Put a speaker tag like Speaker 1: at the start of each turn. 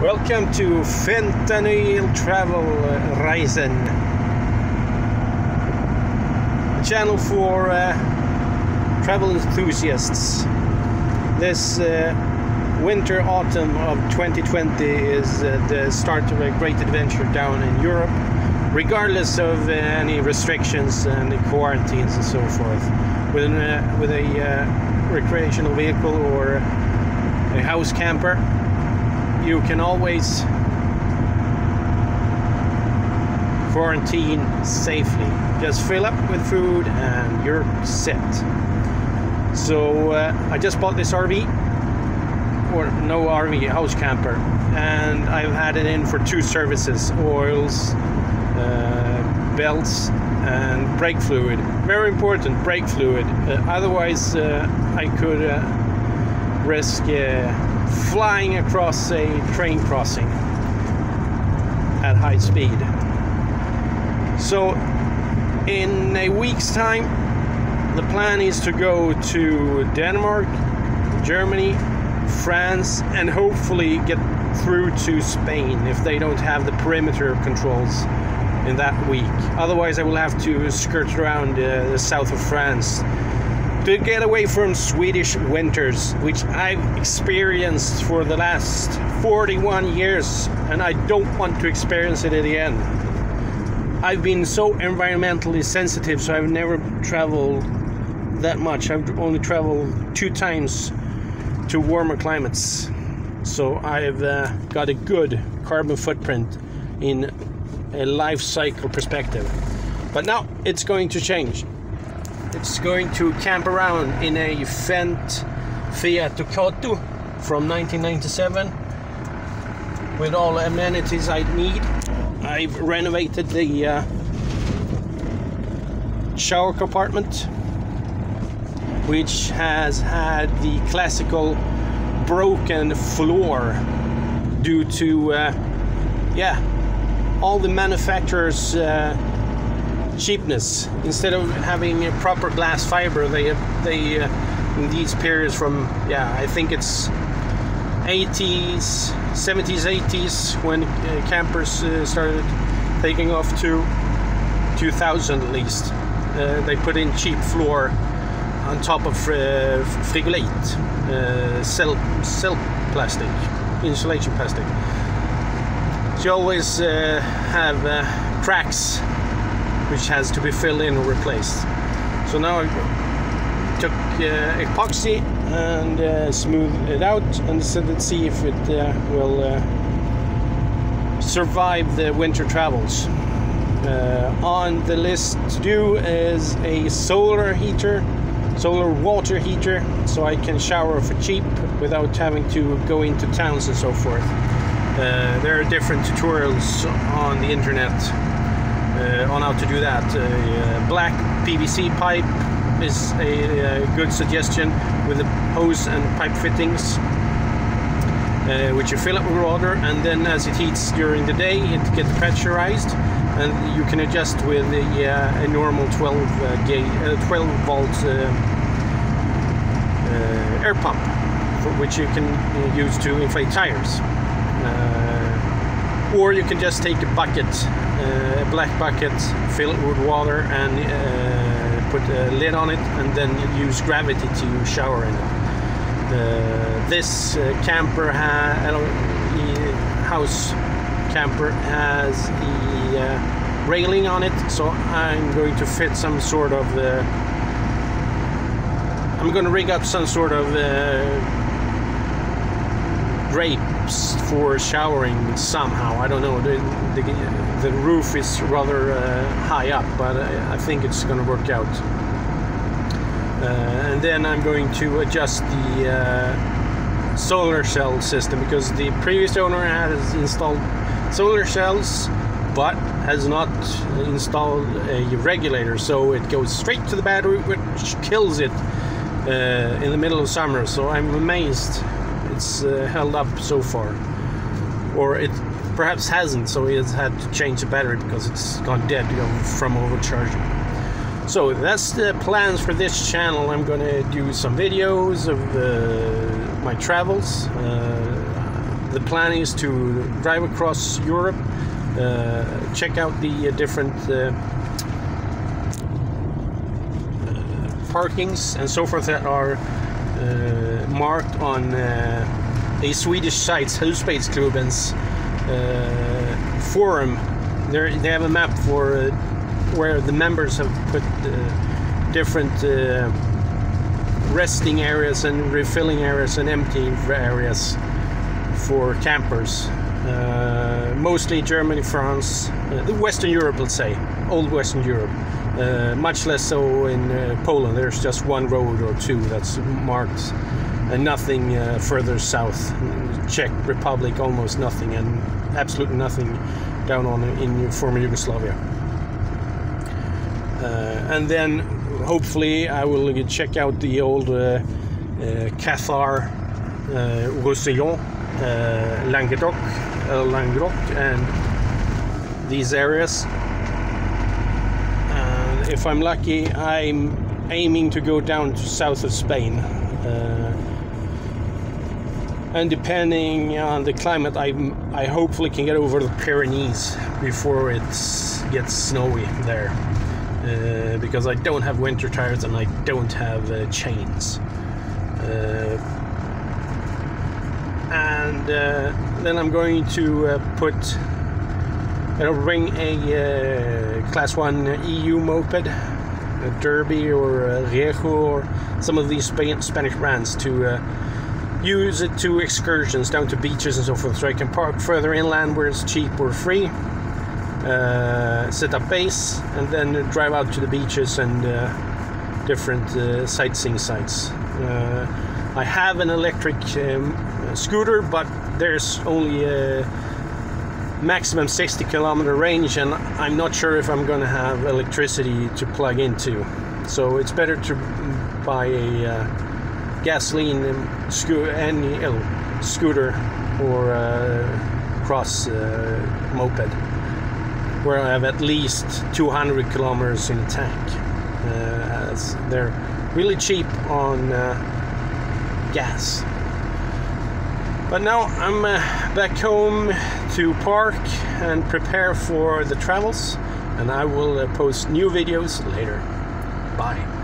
Speaker 1: Welcome to Fentdanyl Travel Reisen, a channel for uh, travel enthusiasts. This uh, winter autumn of 2020 is uh, the start of a great adventure down in Europe, regardless of uh, any restrictions and quarantines and so forth. With, an, uh, with a uh, recreational vehicle or a house camper, you can always quarantine safely. Just fill up with food and you're set. So uh, I just bought this RV, or no RV, house camper, and I've had it in for two services: oils, uh, belts, and brake fluid. Very important, brake fluid. Uh, otherwise, uh, I could uh, risk uh, flying across a train crossing at high speed. So, in a week's time, the plan is to go to Denmark, Germany, France, and hopefully get through to Spain if they don't have the perimeter controls in that week. Otherwise, I will have to skirt around uh, the south of France to get away from Swedish winters, which I've experienced for the last 41 years, and I don't want to experience it again. I've been so environmentally sensitive, so I've never traveled that much. I've only traveled two times to warmer climates, so I've uh, got a good carbon footprint in a life cycle perspective. But now it's going to change. It's going to camp around in a Fendt Fiat Ducato from 1997 with all the amenities I need. I've renovated the uh, shower compartment, which has had the classical broken floor due to, uh, yeah, all the manufacturers. Uh, cheapness. Instead of having a proper glass fiber, they they uh, in these periods from yeah I think it's 80s, 70s, 80s when uh, campers uh, started taking off to 2000 at least. Uh, they put in cheap floor on top of uh, frigolite, uh, cell plastic, insulation plastic. You always uh, have cracks which has to be filled in or replaced. So now I took uh, epoxy and uh, smoothed it out and let's see if it uh, will uh, survive the winter travels. Uh, on the list to do is a solar heater, solar water heater, so I can shower for cheap without having to go into towns and so forth. Uh, there are different tutorials on the internet on how to do that. Uh, black PVC pipe is a, a, good suggestion with the hose and pipe fittings, uh, which you fill up with water, and then as it heats during the day, it gets pressurized, and you can adjust with a, a normal 12 uh, gauge, 12 volt air pump, which you can use to inflate tires or you can just take a bucket, uh, a black bucket, fill it with water, and uh, put a lid on it, and then use gravity to shower in it. This camper house camper has the railing on it, so I'm going to fit some sort of. I'm going to rig up some sort of drapes for showering somehow. I don't know. The, the, the roof is rather uh, high up, but I, I think it's going to work out. Uh, and then I'm going to adjust the uh, solar cell system because the previous owner has installed solar cells but has not installed a regulator so it goes straight to the battery which kills it uh, in the middle of summer so I'm amazed it's uh, held up so far. Or it perhaps hasn't, so he has had to change the battery because it's gone dead from overcharging. So that's the plans for this channel. I'm gonna do some videos of uh, my travels. Uh, the plan is to drive across Europe, uh, check out the uh, different uh, parkings and so forth that are uh, marked on uh, a Swedish site, Husbilsklubbens uh, forum. They're, they have a map for uh, where the members have put uh, different uh, resting areas and refilling areas and emptying areas for campers. Uh, mostly Germany, France, uh, Western Europe, let's say, old Western Europe. Much less so in Poland. There's just one road or two that's marked, and nothing uh, further south. Czech Republic, almost nothing, and absolutely nothing down on in former Yugoslavia. Uh, and then hopefully I will check out the old uh, uh, Cathar, uh, Roussillon, uh, Languedoc, Languedoc, and these areas. If I'm lucky, I'm aiming to go down to south of Spain. Uh, and depending on the climate, I I hopefully can get over the Pyrenees before it gets snowy there. Uh, because I don't have winter tires and I don't have uh, chains. Uh, and uh, then I'm going to uh, put, I'll bring a class 1 EU moped, a Derby or a Rieju or some of these Spanish brands to use it to excursions down to beaches and so forth so I can park further inland where it's cheap or free uh, set up base, and then drive out to the beaches and uh, different uh, sightseeing sites. Uh, I have an electric um, scooter, but there's only a maximum 60 kilometer range, and I'm not sure if I'm going to have electricity to plug into. So it's better to buy a uh, gasoline um, sco- any uh, scooter or cross moped where I have at least 200 kilometers in tank. Uh, they're really cheap on uh, gas. But now I'm uh, back home to park and prepare for the travels, and I will uh, post new videos later. Bye.